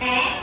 É?